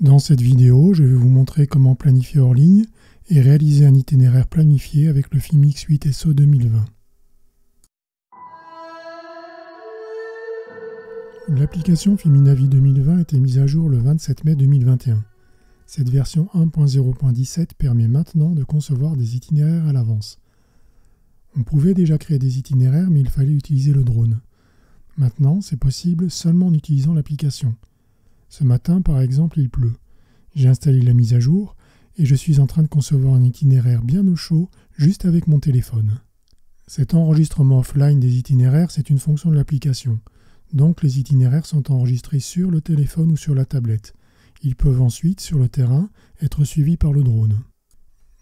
Dans cette vidéo, je vais vous montrer comment planifier hors ligne et réaliser un itinéraire planifié avec le film X8 SO 2020. L'application Filminavi 2020 a été mise à jour le 27 mai 2021. Cette version 1.0.17 permet maintenant de concevoir des itinéraires à l'avance. On pouvait déjà créer des itinéraires, mais il fallait utiliser le drone. Maintenant, c'est possible seulement en utilisant l'application. Ce matin, par exemple, il pleut. J'ai installé la mise à jour et je suis en train de concevoir un itinéraire bien au chaud juste avec mon téléphone. Cet enregistrement offline des itinéraires, c'est une fonction de l'application. Donc les itinéraires sont enregistrés sur le téléphone ou sur la tablette. Ils peuvent ensuite, sur le terrain, être suivis par le drone.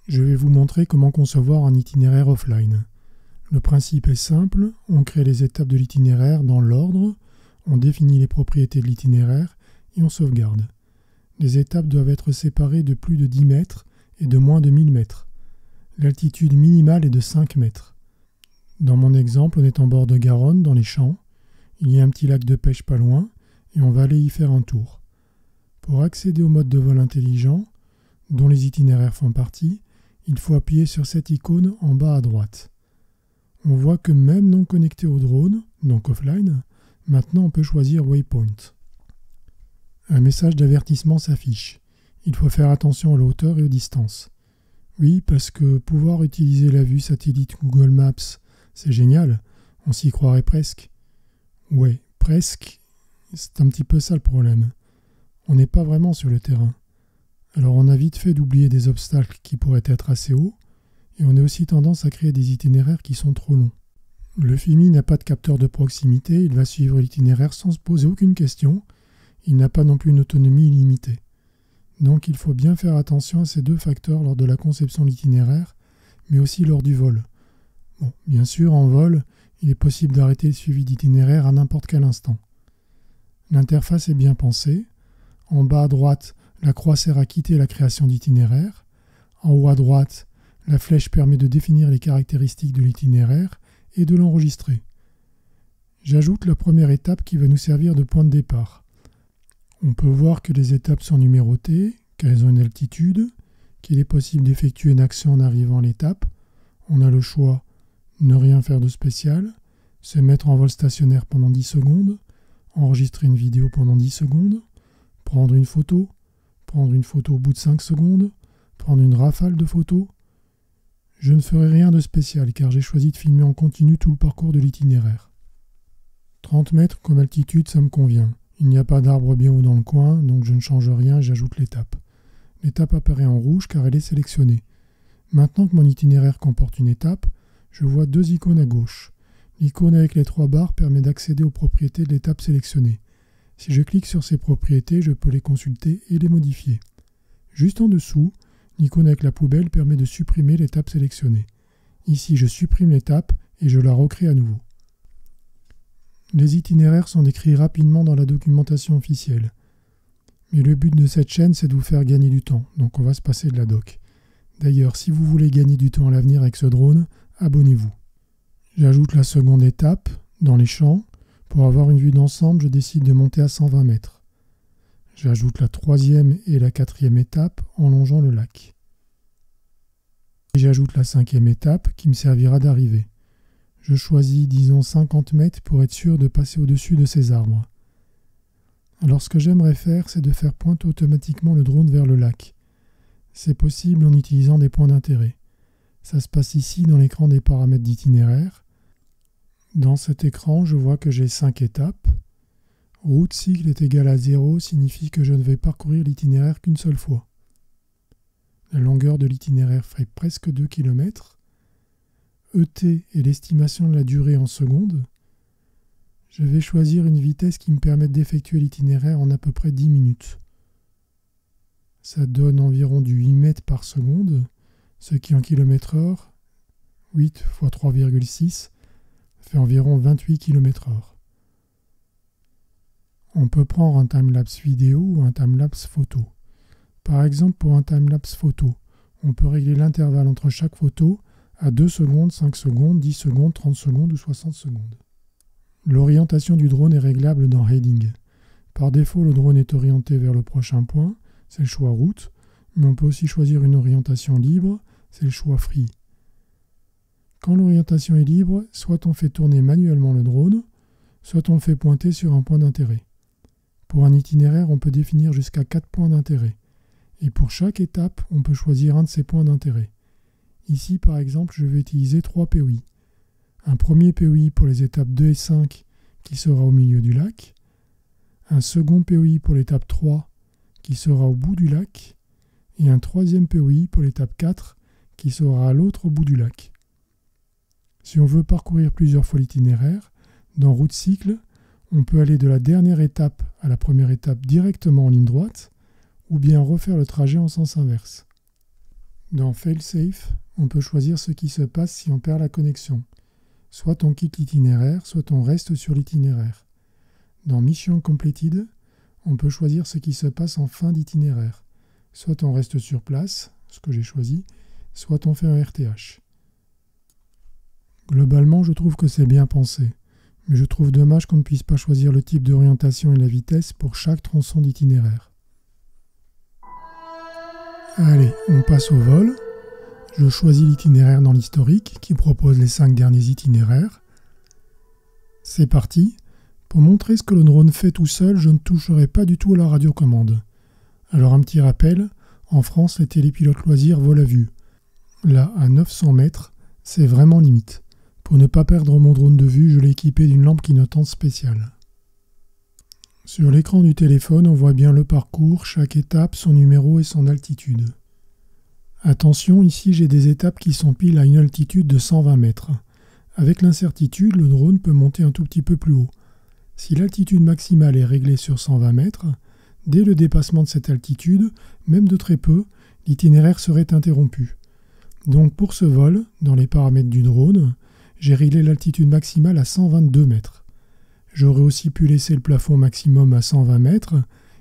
Je vais vous montrer comment concevoir un itinéraire offline. Le principe est simple, on crée les étapes de l'itinéraire dans l'ordre, on définit les propriétés de l'itinéraire et on sauvegarde. Les étapes doivent être séparées de plus de 10 mètres et de moins de 1000 mètres. L'altitude minimale est de 5 mètres. Dans mon exemple, on est en bord de Garonne, dans les champs. Il y a un petit lac de pêche pas loin et on va aller y faire un tour. Pour accéder au mode de vol intelligent, dont les itinéraires font partie, il faut appuyer sur cette icône en bas à droite on voit que même non connecté au drone, donc offline, maintenant on peut choisir Waypoint. Un message d'avertissement s'affiche. Il faut faire attention à la hauteur et aux distances. Oui, parce que pouvoir utiliser la vue satellite Google Maps, c'est génial, on s'y croirait presque. Ouais, presque, c'est un petit peu ça le problème. On n'est pas vraiment sur le terrain. Alors on a vite fait d'oublier des obstacles qui pourraient être assez hauts, et on a aussi tendance à créer des itinéraires qui sont trop longs. Le FIMI n'a pas de capteur de proximité, il va suivre l'itinéraire sans se poser aucune question, il n'a pas non plus une autonomie illimitée. Donc il faut bien faire attention à ces deux facteurs lors de la conception de l'itinéraire, mais aussi lors du vol. Bien sûr, en vol, il est possible d'arrêter le suivi d'itinéraire à n'importe quel instant. L'interface est bien pensée. En bas à droite, la croix sert à quitter la création d'itinéraire. En haut à droite, la flèche permet de définir les caractéristiques de l'itinéraire et de l'enregistrer. J'ajoute la première étape qui va nous servir de point de départ. On peut voir que les étapes sont numérotées, qu'elles ont une altitude, qu'il est possible d'effectuer une action en arrivant à l'étape. On a le choix ne rien faire de spécial, se mettre en vol stationnaire pendant 10 secondes, enregistrer une vidéo pendant 10 secondes, prendre une photo, prendre une photo au bout de 5 secondes, prendre une rafale de photos, je ne ferai rien de spécial car j'ai choisi de filmer en continu tout le parcours de l'itinéraire. 30 mètres comme altitude, ça me convient. Il n'y a pas d'arbre bien haut dans le coin, donc je ne change rien j'ajoute l'étape. L'étape apparaît en rouge car elle est sélectionnée. Maintenant que mon itinéraire comporte une étape, je vois deux icônes à gauche. L'icône avec les trois barres permet d'accéder aux propriétés de l'étape sélectionnée. Si je clique sur ces propriétés, je peux les consulter et les modifier. Juste en dessous, L'icône avec la poubelle permet de supprimer l'étape sélectionnée. Ici, je supprime l'étape et je la recrée à nouveau. Les itinéraires sont décrits rapidement dans la documentation officielle. Mais le but de cette chaîne, c'est de vous faire gagner du temps, donc on va se passer de la doc. D'ailleurs, si vous voulez gagner du temps à l'avenir avec ce drone, abonnez-vous. J'ajoute la seconde étape, dans les champs. Pour avoir une vue d'ensemble, je décide de monter à 120 mètres. J'ajoute la troisième et la quatrième étape en longeant le lac. Et j'ajoute la cinquième étape qui me servira d'arrivée. Je choisis, disons, 50 mètres pour être sûr de passer au-dessus de ces arbres. Alors ce que j'aimerais faire, c'est de faire pointer automatiquement le drone vers le lac. C'est possible en utilisant des points d'intérêt. Ça se passe ici dans l'écran des paramètres d'itinéraire. Dans cet écran, je vois que j'ai 5 étapes. Route cycle est égal à 0 signifie que je ne vais parcourir l'itinéraire qu'une seule fois. La longueur de l'itinéraire ferait presque 2 km. ET est l'estimation de la durée en secondes. Je vais choisir une vitesse qui me permette d'effectuer l'itinéraire en à peu près 10 minutes. Ça donne environ du 8 mètres par seconde, ce qui en km heure, 8 x 3,6, fait environ 28 km heure. On peut prendre un timelapse vidéo ou un timelapse photo. Par exemple, pour un timelapse photo, on peut régler l'intervalle entre chaque photo à 2 secondes, 5 secondes, 10 secondes, 30 secondes ou 60 secondes. L'orientation du drone est réglable dans Heading. Par défaut, le drone est orienté vers le prochain point, c'est le choix route, mais on peut aussi choisir une orientation libre, c'est le choix free. Quand l'orientation est libre, soit on fait tourner manuellement le drone, soit on le fait pointer sur un point d'intérêt. Pour un itinéraire, on peut définir jusqu'à 4 points d'intérêt. Et pour chaque étape, on peut choisir un de ces points d'intérêt. Ici, par exemple, je vais utiliser 3 POI. Un premier POI pour les étapes 2 et 5 qui sera au milieu du lac. Un second POI pour l'étape 3 qui sera au bout du lac. Et un troisième POI pour l'étape 4 qui sera à l'autre bout du lac. Si on veut parcourir plusieurs fois l'itinéraire, dans route cycle, on peut aller de la dernière étape à la première étape directement en ligne droite, ou bien refaire le trajet en sens inverse. Dans Failsafe, on peut choisir ce qui se passe si on perd la connexion. Soit on quitte l'itinéraire, soit on reste sur l'itinéraire. Dans Mission Completed, on peut choisir ce qui se passe en fin d'itinéraire. Soit on reste sur place, ce que j'ai choisi, soit on fait un RTH. Globalement, je trouve que c'est bien pensé mais je trouve dommage qu'on ne puisse pas choisir le type d'orientation et la vitesse pour chaque tronçon d'itinéraire. Allez, on passe au vol. Je choisis l'itinéraire dans l'historique qui propose les 5 derniers itinéraires. C'est parti. Pour montrer ce que le drone fait tout seul, je ne toucherai pas du tout à la radiocommande. Alors un petit rappel, en France, les télépilotes loisirs volent à vue. Là, à 900 mètres, c'est vraiment limite. Pour ne pas perdre mon drone de vue, je l'ai équipé d'une lampe clignotante spéciale. Sur l'écran du téléphone, on voit bien le parcours, chaque étape, son numéro et son altitude. Attention, ici j'ai des étapes qui sont pile à une altitude de 120 mètres. Avec l'incertitude, le drone peut monter un tout petit peu plus haut. Si l'altitude maximale est réglée sur 120 mètres, dès le dépassement de cette altitude, même de très peu, l'itinéraire serait interrompu. Donc pour ce vol, dans les paramètres du drone, j'ai réglé l'altitude maximale à 122 mètres. J'aurais aussi pu laisser le plafond maximum à 120 mètres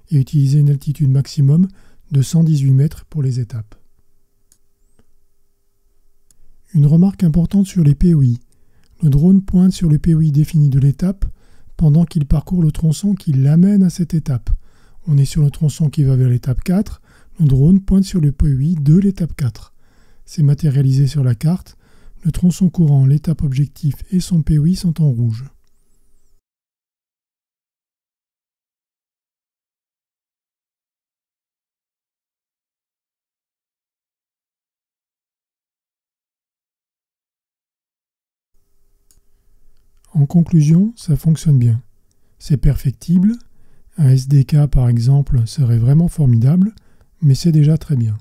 et utiliser une altitude maximum de 118 mètres pour les étapes. Une remarque importante sur les POI. Le drone pointe sur le POI défini de l'étape pendant qu'il parcourt le tronçon qui l'amène à cette étape. On est sur le tronçon qui va vers l'étape 4, le drone pointe sur le POI de l'étape 4. C'est matérialisé sur la carte le tronçon courant, l'étape objectif et son POI sont en rouge. En conclusion, ça fonctionne bien. C'est perfectible. Un SDK, par exemple, serait vraiment formidable, mais c'est déjà très bien.